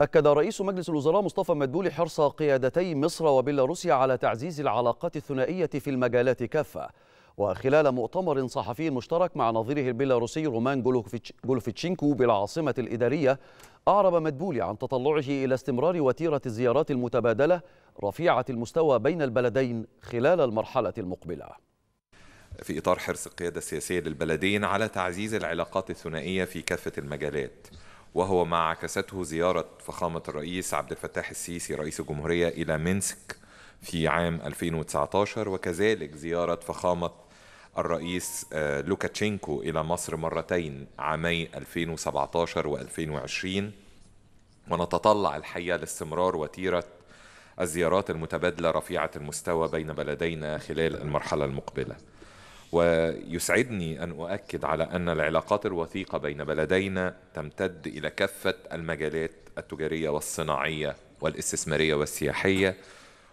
أكد رئيس مجلس الوزراء مصطفى مدبولي حرص قيادتي مصر وبيلاروسيا على تعزيز العلاقات الثنائية في المجالات كافة. وخلال مؤتمر صحفي مشترك مع نظيره البيلاروسي رومان جولوفيتشينكو بالعاصمة الإدارية أعرب مدبولي عن تطلعه إلى استمرار وتيرة الزيارات المتبادلة رفيعة المستوى بين البلدين خلال المرحلة المقبلة. في إطار حرص القيادة السياسية للبلدين على تعزيز العلاقات الثنائية في كافة المجالات. وهو ما عكسته زيارة فخامة الرئيس عبد الفتاح السيسي رئيس الجمهورية إلى مينسك في عام 2019 وكذلك زيارة فخامة الرئيس لوكاتشينكو إلى مصر مرتين عامي 2017 و2020 ونتطلع الحقيقة لاستمرار وتيرة الزيارات المتبادلة رفيعة المستوى بين بلدينا خلال المرحلة المقبلة. ويسعدني أن أؤكد على أن العلاقات الوثيقة بين بلدينا تمتد إلى كافة المجالات التجارية والصناعية والاستثمارية والسياحية.